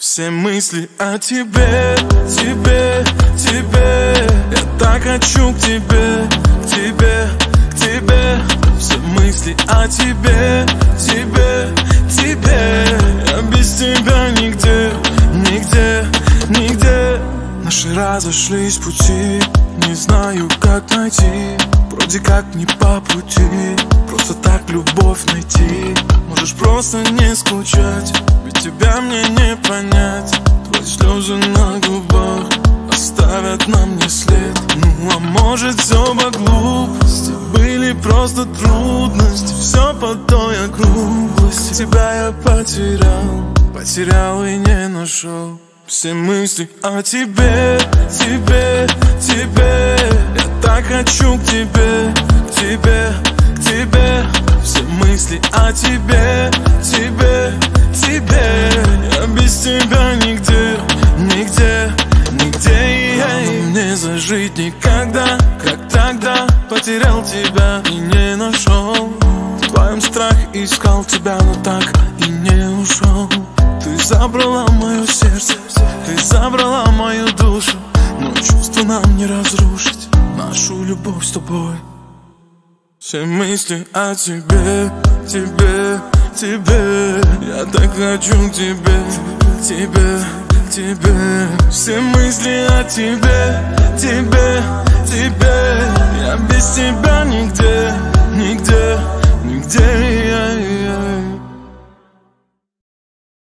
Все мысли о тебе, тебе, тебе. Я так хочу к тебе, к тебе, к тебе. Все мысли о тебе, тебе, тебе. Я без тебя нигде, нигде, нигде. Наши разошлись пути, не знаю как найти. Вроде как не по пути, просто так любовь найти. Можешь просто не скучать ведь тебя мне не понять Твои слезы на губах Оставят на мне след. Ну а может все по глупости Были просто трудности. Все по той округлости Тебя я потерял Потерял и не нашел все мысли о тебе, тебе, тебе. Я так хочу к тебе, к тебе, к тебе. Все мысли о тебе, тебя нигде, нигде, нигде. Я Не зажить никогда, как тогда. Потерял тебя и не нашел. В твоем страхе искал тебя, но так и не ушел. Ты забрала мое сердце, ты забрала мою душу. Но чувства нам не разрушить Нашу любовь с тобой. Все мысли о тебе, тебе, тебе. Я так хочу к тебе, тебе, тебе Все мысли о тебе, тебе, тебе. Я без тебя нигде, нигде, нигде